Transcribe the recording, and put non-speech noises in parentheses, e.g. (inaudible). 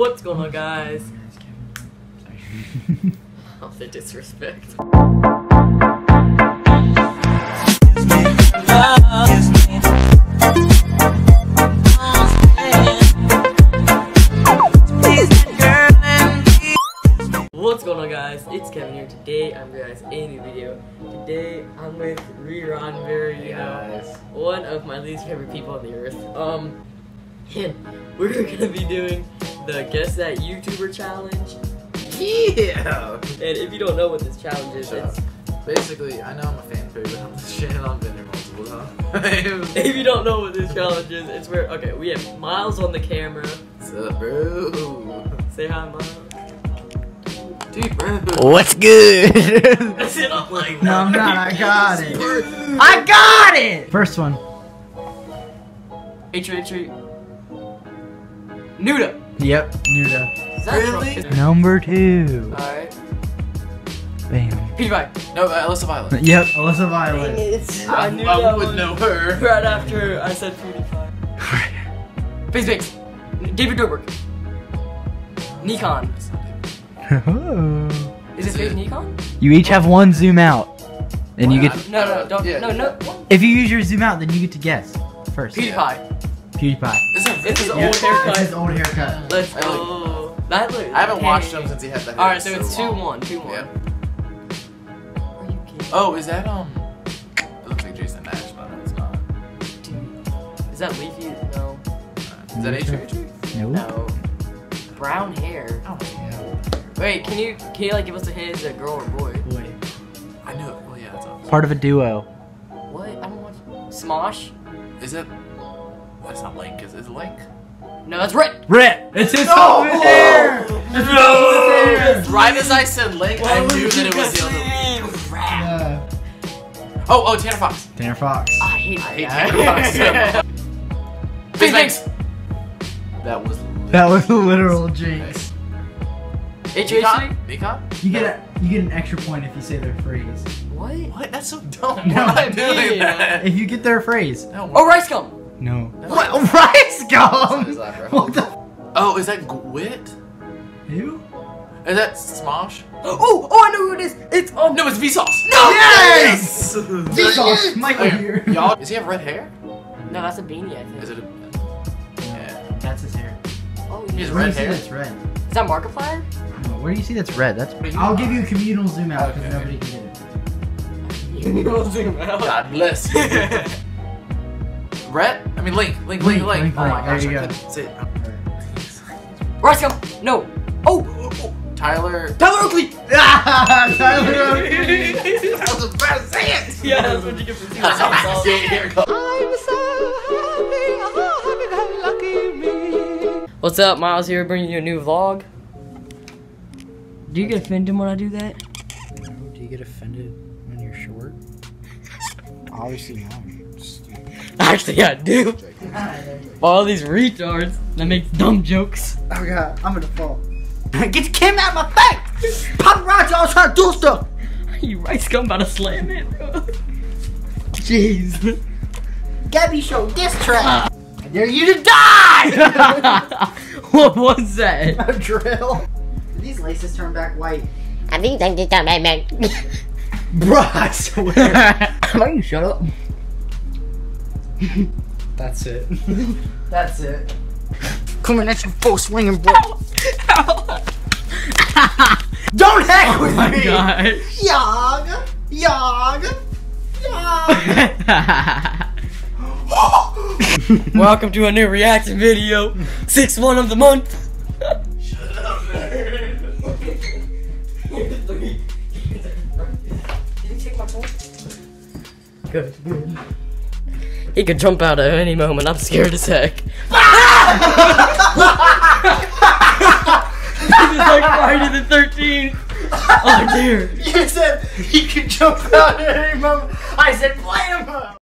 What's going on, guys? (laughs) Oh, the disrespect. What's going on, guys? It's Kevin here. Today, I'm guys a new video. Today, I'm with Reron Berry, you know, one of my least favorite people on the earth. Um, (laughs) and we're gonna be doing the Guess That YouTuber challenge. Yeah! And if you don't know what this challenge is, Shut it's Basically, I know I'm a fan favorite on this (laughs) channel. I've been here multiple times. if you don't know what this challenge is, it's where okay, we have Miles on the camera. What's up, bro? Say hi, Miles. Dude. What's good? Sit up like no, I'm not. I (laughs) got it. I got it. First one. H H H. Nuda. Yep. Nuda. Is Really? Number two. Alright. Bam. PewDiePie. No, uh, Alissa Violet. Yep. Alissa Violet. It. I, I knew I that would one. know her. Right after I said PewDiePie. FaZe Banks. David Dobrik. Nikon. (laughs) Is his face it- Nikon? you each have one zoom out, and you get. No, no, don't. Yeah. No, no. If you use your zoom out, then you get to guess first. PewDiePie. PewDiePie. It's a It's his Yep. old haircut. It's his old haircut. Let's I like- go. That look. I haven't watched him since he had the hair. Alright, so it's 2 long. 1. 2 1. Yeah. Are you kidding? Oh, is that, um. It looks like Jason Nash, but it's not. Is that Leafy? No. Is that H.H.? Nope. No. Brown hair. Oh, yeah. Wait, can you can you like give us a hint? Is it a girl or boy? Boy. I knew it. Well, yeah, it's obvious. Part of a duo. What? I don't watch. Smosh? Is it. That's not Link. Is, is it Link? No, that's Red. Rip. It's his No! fault. It's there. No! Right as I said Link, I knew that it was the other one. Oh, oh, Tanner Fox. Tanner Fox. I hate I hate Tanner guy. Fox. FaZe Banks. That was. That was a literal jinx. HHC? Nikon? Nikon? You get a you get an extra point if you say their phrase. What? What? That's so dumb. No. Why am I doing that? If you get their phrase. No, Oh, RiceGum! No. No. What? (laughs) RiceGum? What the? Oh, is that Gwit? You? Is that Smosh? (gasps) Oh, oh, I know who it is! It's, um, No, it's Vsauce. No! Yes! Yes! Vsauce, (laughs) Michael Okay, here. Y'all, (laughs) does he have red hair? No, that's a beanie, I think. Is it a... Yeah. That's his hair. Oh, He has red hair? see that's red? Is that Markiplier? No, where do you see that's red? That's. What I'll mean? give you a communal zoom out because Okay. nobody can get it. You zoom out. God bless. Red? I mean, Link. Link, Link, Link, Link. Link, oh my Link. gosh, There you I go. couldn't say it. RiceGum! No! Oh! oh, oh. Tyler... Tyler Oakley! (laughs) (laughs) Tyler Oakley. I was about to say it! Yeah, that's what you get for seeing That's how I South say it. Here it goes. What's up, Miles here, bringing you a new vlog. Do you get offended when I do that? Do you get offended when you're short? (laughs) Obviously not. (laughs) Actually, I do. All these retards that make dumb jokes. Oh god, I'm gonna fall. (laughs) Get Kim out of my face! Paparazzi always trying to do stuff! (laughs) You rice gum about to slam it, bro. Jeez. Gabby show this track. Ah. I dare you to die! what was that? A drill. These laces turn back white. I think they did that, man, man. Bruh, I swear. Why you shut up? (laughs) That's it. (laughs) That's it. Coming at you full swinging, bro. (laughs) Don't heck oh with Oh my me! god. Yog! Yog! Yog! (gasps) Welcome to a new reaction video. 6 1 of the month. Good, good. He could jump out at any moment. I'm scared as (laughs) heck. He was like Friday the 13th. Oh dear. You said he could jump out at any moment. I said,